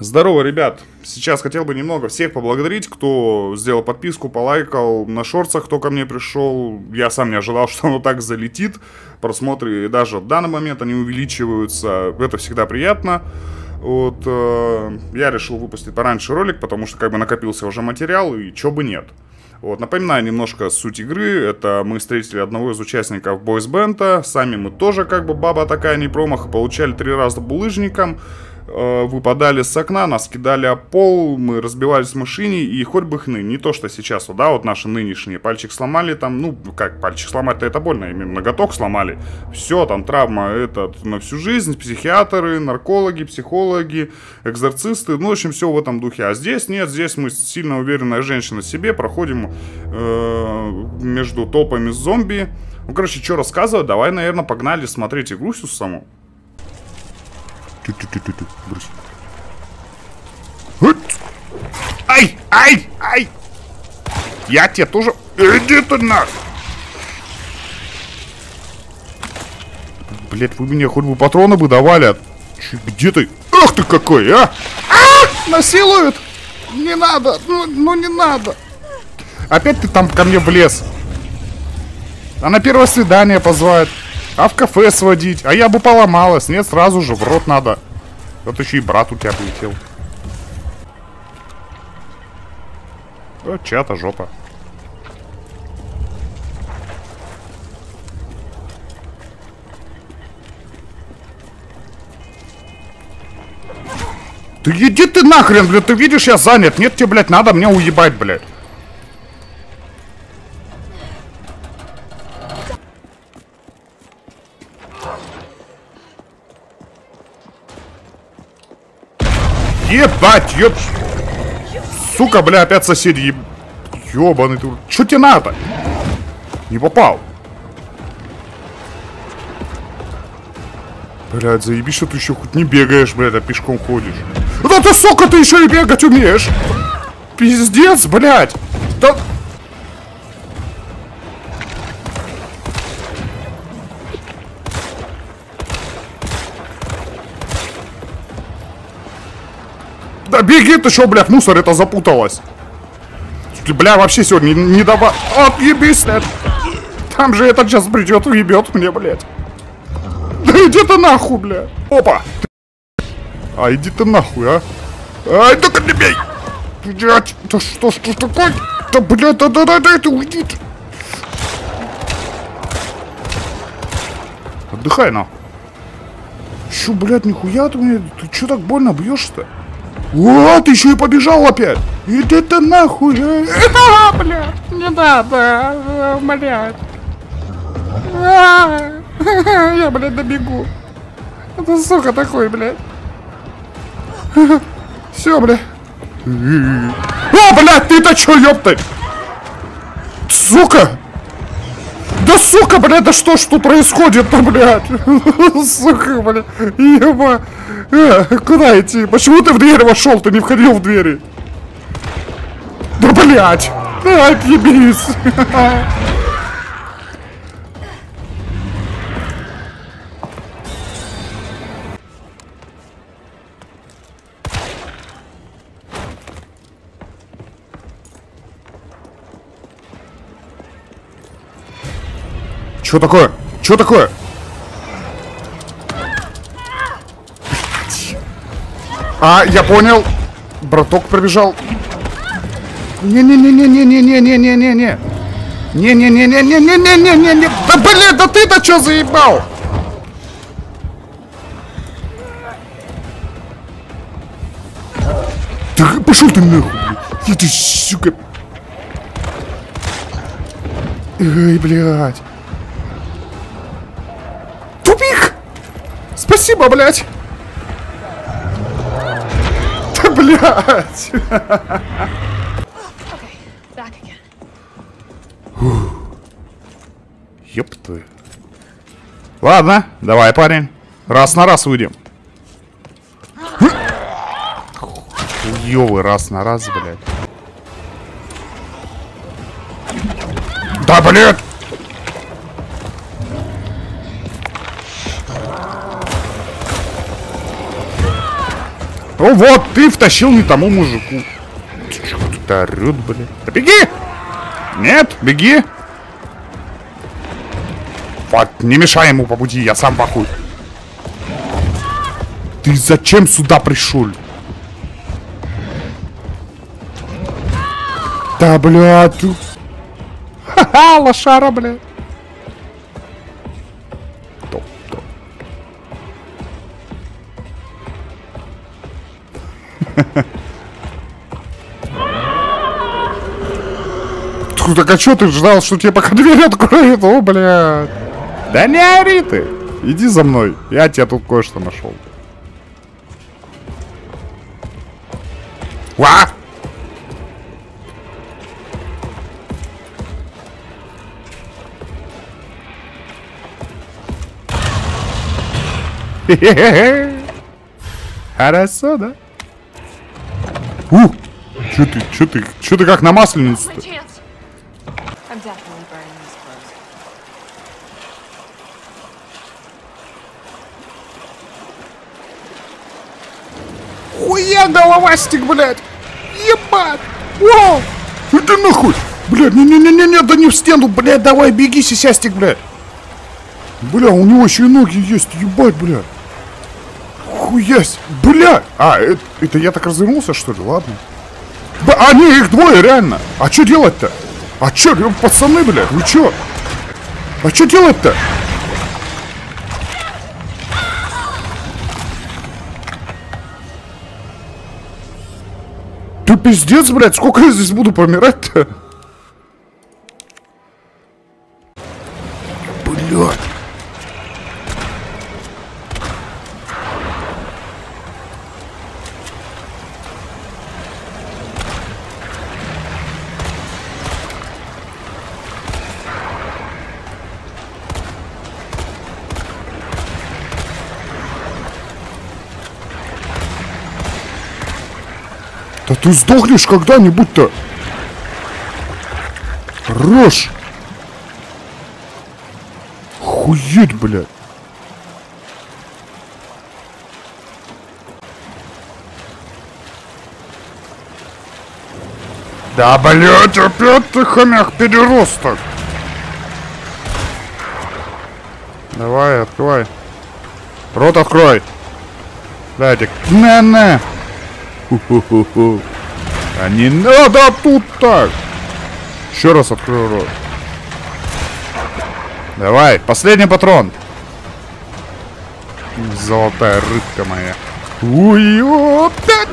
Здорово, ребят. Сейчас хотел бы немного всех поблагодарить, кто сделал подписку, полайкал на шорцах, кто ко мне пришел. Я сам не ожидал, что оно так залетит. Просмотры даже в данный момент они увеличиваются. Это всегда приятно. Вот э, я решил выпустить пораньше ролик, потому что как бы накопился уже материал, и чё бы нет. Вот, напоминаю немножко суть игры. Это мы встретили одного из участников бойсбента. Сами мы тоже как бы баба такая не промах. Получали три раза булыжником. Э, выпадали с окна, нас кидали о пол, мы разбивались в машине, и хоть бы хны, не то, что сейчас, вот, да, вот наши нынешние, пальчик сломали там, ну, как, пальчик сломать-то это больно, именно ноготок сломали, все, там, травма, это на всю жизнь, психиатры, наркологи, психологи, экзорцисты, ну, в общем, все в этом духе, а здесь нет, здесь мы сильно уверенная женщина себе, проходим э, между топами зомби, ну, короче, что рассказывать, давай, наверное, погнали смотреть игру всю саму. Тю-тю-тю-тю, брось. Ай, ай, ай! Я тебе тоже... Иди ты на! Блять, вы мне хоть бы патроны бы давали. А Ч где ты? Ах ты какой, а! А! Насилуют! Не надо! Ну, ну не надо! Опять ты там ко мне влез. А на первое свидание позвать. А в кафе сводить. А я бы поломалась. Нет, сразу же в рот надо. Вот еще и брат у тебя полетел. Вот чья-то жопа. Ты иди ты нахрен, блядь, ты видишь, я занят. Нет тебе, блядь, надо мне уебать, блядь. Ебать, еб... Сука, бля, опять соседи, еб... Ёбаный ты... Чё тебе надо? Не попал. Блядь, заебись, что ты еще хоть не бегаешь, блядь, а пешком ходишь. Да ты, сука, ты еще и бегать умеешь! Пиздец, блядь! Да... Да беги ты что, блядь, мусор это запуталась. Бля, вообще сегодня не, не давай... Отъебись, блядь. Там же этот сейчас придет и ебет мне, блядь. Да иди ты нахуй, бля. Опа. А иди ты нахуй, а. Ай, да-ка не бей. Блядь, да что, что такое? Да, блядь, да, да, да, да, ты уйди. Отдыхай, на. Чё, блядь, нихуя ты мне... Ты чё так больно бьешь-то? Вот, еще и побежал опять. Иди ты нахуй. А, блядь, не надо, блядь. Я, блядь, добегу. Это сука такой, блядь. Все, блядь. О, блядь, ты-то чё, ёпты? Сука! Да сука, блядь, да что тут происходит-то, блядь? Сука, блядь, еба. Э, куда идти? Почему ты в дверь вошел? Ты не входил в двери. Да, блядь. Да, отъебись. Что такое? Что такое? А, я понял. Браток пробежал. Не-не-не-не-не-не-не-не-не-не. Не-не-не-не-не-не-не-не-не. Да блин, да ты-то что заебал? Да пошел ты нахуй, блядь. Ты, сука. Эй, блядь. Спасибо, блядь! Да, блядь! Твою. Ладно, давай, парень. Раз на раз выйдем. Хуёвый раз на раз, блядь. Да, блядь! О, вот, ты втащил не тому мужику. Чё тут орёт, блядь? Да беги! Нет, беги! Вот, не мешай ему по пути, я сам похуй. Ты зачем сюда пришел? Да, блядь. Ха-ха, лошара, блядь. Так а что ты ждал, что тебе пока дверь откроют? О, блядь. Да не ори ты. Иди за мной. Я тебе тут кое-что нашел. Ва! Хорошо, да? У! Чё ты, чё ты, чё ты как на масленицу clothes. Хуя головастик, блядь! Ебать! О! Иди нахуй! Блядь, не-не-не-не, да не в стену, блядь, давай, беги, сисястик, блядь! Бля, у него еще и ноги есть, ебать, бля. Хуясь, бля. А, это, это я так развернулся, что ли? Ладно. Б, а, не, их двое, реально. А что делать-то? А что, пацаны, блядь, вы чё? А что делать-то? Ты пиздец, блядь, сколько я здесь буду помирать-то? Ты сдохнешь когда-нибудь-то! Рожь! Хуеть, блядь! Да, блядь, опять ты хомяк переросток! Давай, открывай. Рот открой! Дайте. На-на! Ху-ху-ху-ху. А не надо тут так! Еще раз открою рот. Давай, последний патрон. Золотая рыбка моя. Опять!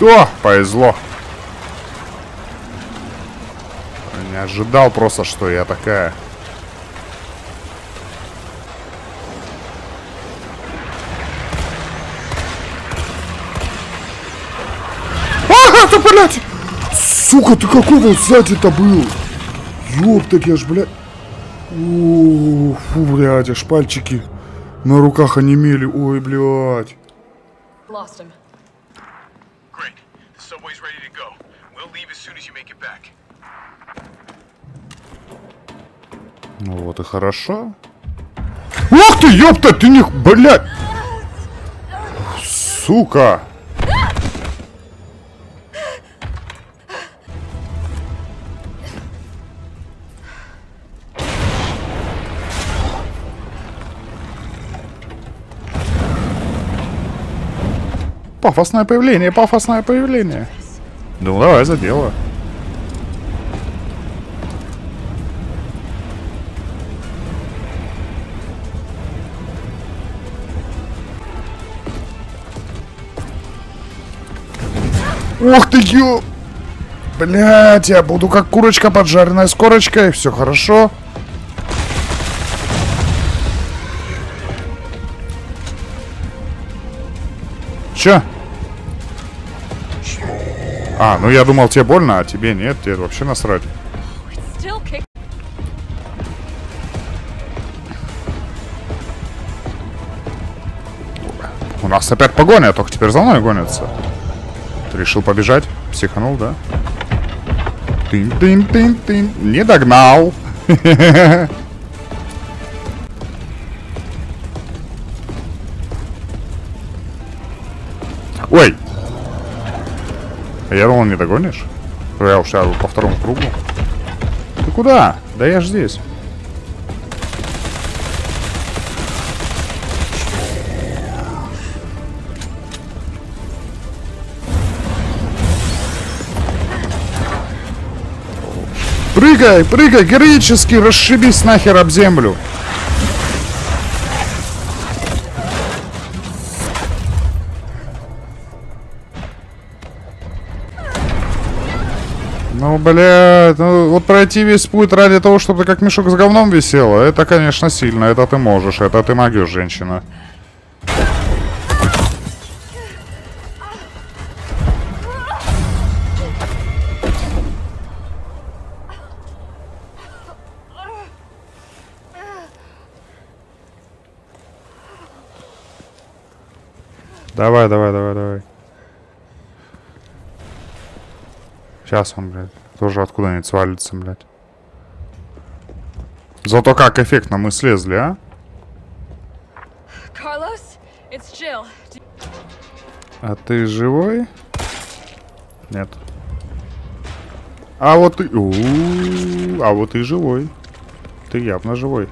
О, повезло. Не ожидал просто, что я такая. Ты, блядь! Сука, ты какого сзади-то был? Ёптать, я ж, блядь... О, фу, блядь, аж пальчики на руках онемели. Ой, блядь. Ну вот и хорошо. Ух ты, ёпта, ты не... Блядь! Сука! Пафосное появление, пафосное появление. Ну давай за дело. Ух ты, ё... Блять, я буду как курочка поджаренная с корочкой. Все хорошо. Чё? А, ну я думал, тебе больно, а тебе нет, тебе вообще насрать. У нас опять погоня, только теперь за мной гонятся. Ты решил побежать? Психанул, да? Тын-тын-тын-тын. Не догнал. Ой! А Я думал, не догонишь? Я уж по второму кругу. Ты куда? Да я ж здесь. Прыгай, прыгай, героически расшибись нахер об землю. Ну, блядь, ну вот пройти весь путь ради того, чтобы как мешок с говном висела, это, конечно, сильно, это ты можешь, это ты могешь, женщина. Давай, давай, давай, давай. Сейчас он, блядь, тоже откуда-нибудь свалится, блядь. Зато как эффектно мы слезли, а? Carlos, it's Jill. А ты живой? Нет. А вот ты... У-у-у, А вот ты живой. Ты явно живой.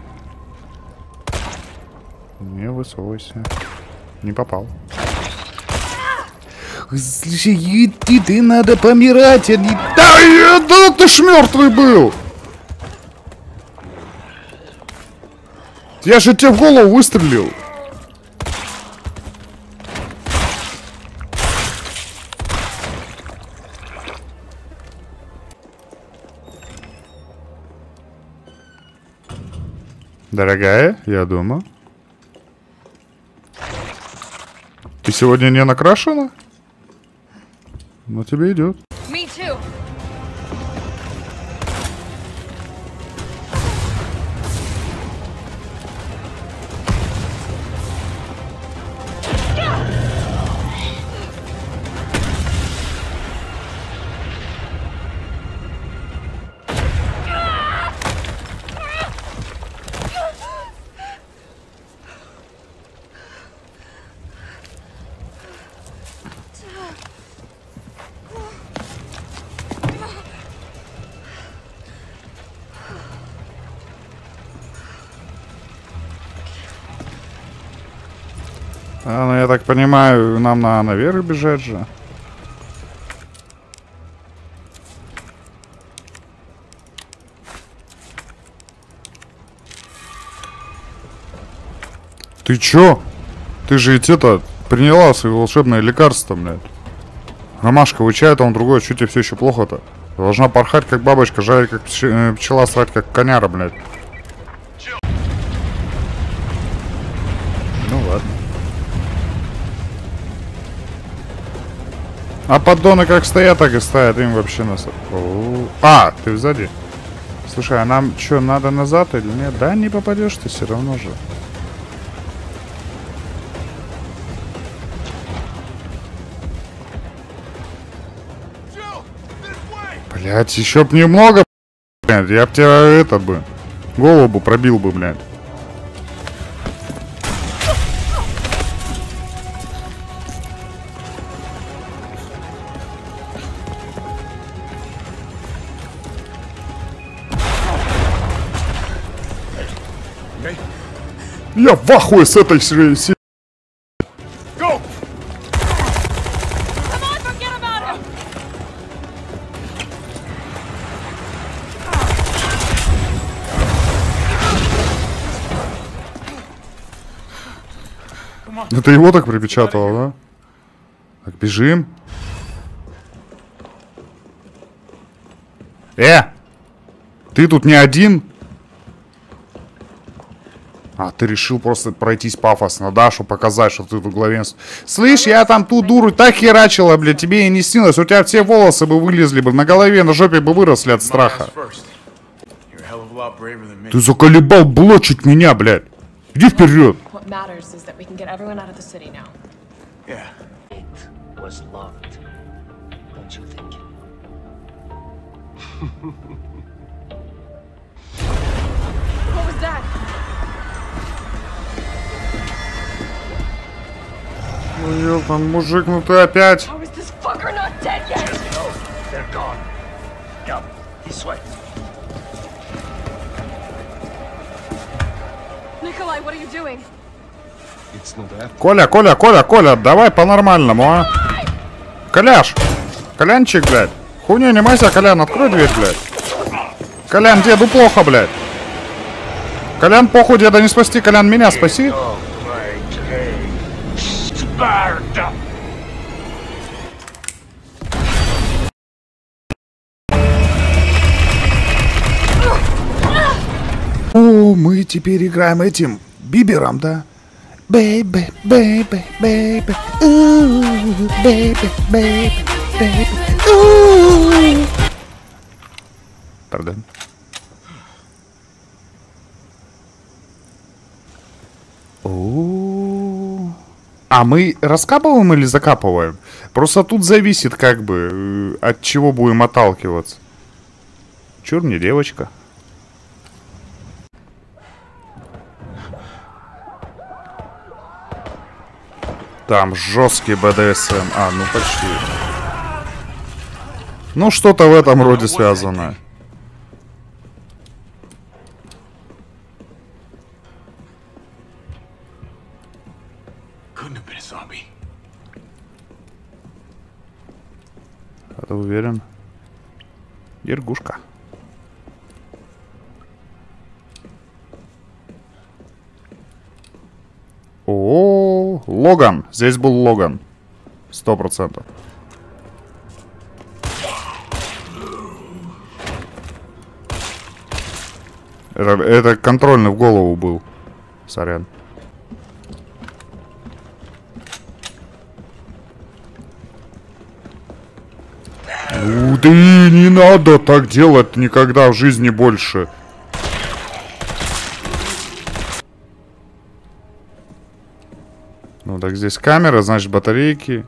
Не высовывайся. Не попал. Слушай, ты, ты надо помирать, а не... Я- да ты ж мертвый был! Я же тебе в голову выстрелил. Дорогая, я дома. Ты сегодня не накрашена? Ну, тебе идет. Так понимаю, нам на наверх бежать же. Ты чё? Ты же ведь это приняла свои волшебные лекарства, блядь. Ромашковый чай, там другое, что тебе все еще плохо-то? Должна порхать, как бабочка, жарить, как э, пчела, срать, как коняра, блядь. А поддоны как стоят, так и стоят, им вообще нас... А, ты сзади. Слушай, а нам что, надо назад или нет? Да, не попадешь ты все равно же. Блять, еще б немного, блядь, я б тебя это бы, голову пробил бы, блядь. Я в ахуе с этой се- се- Go! Come on, forget about him. Это его так припечатало, да? Так, бежим. Э! Ты тут не один? А, ты решил просто пройтись пафосно, да, чтобы показать, что ты тут главенство. Слышь, я там ту дуру так херачила, блядь, тебе и не снилось. У тебя все волосы бы вылезли бы, на голове, на жопе бы выросли от страха. Ты заколебал блочить меня, блядь. Иди вперед. What matters is way. Nikolai, what are you doing? Коля, Коля, Коля, Коля, давай по-нормальному, а. Коляш! Колянчик, блядь. Хуйню не майся, Колян, открой дверь, блядь. Колян, деду плохо, блядь. Колян, похуй, деда не спасти, Колян, меня спаси. Sparta! О, мы теперь играем этим бибером, да? Бэйбэ, уу, бэйбэ, бэйбэ, бэйбэ, уу. Пардон. О, А мы раскапываем или закапываем? Просто тут зависит как бы э, от чего будем отталкиваться. Чур мне девочка. Там жесткий БДСМ. А, ну почти. Ну, что-то в этом роде связано. А ты уверен? Ергушка. О, Логан. Здесь был Логан. Сто процентов. Это, это контрольный в голову был. Сорян. Ну ты не надо так делать никогда в жизни больше. Ну так здесь камера, значит батарейки.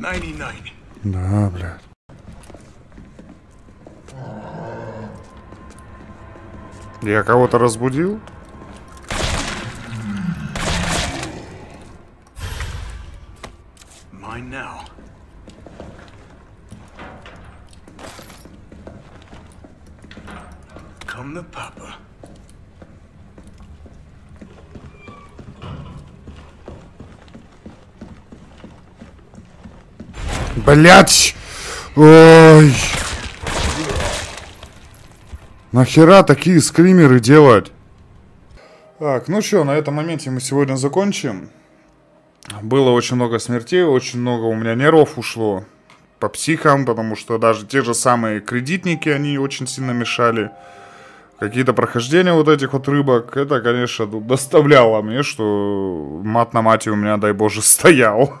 99. Да, блядь. Я кого-то разбудил? Блять! Ой! Нахера такие скримеры делать? Так, ну что, на этом моменте мы сегодня закончим. Было очень много смертей, очень много у меня нервов ушло по психам, потому что даже те же самые кредитники, они очень сильно мешали. Какие-то прохождения вот этих вот рыбок, это, конечно, доставляло мне, что мат на мате у меня, дай боже, стоял.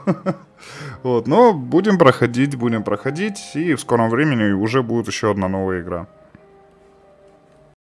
Вот, но будем проходить, будем проходить, и в скором времени уже будет еще одна новая игра.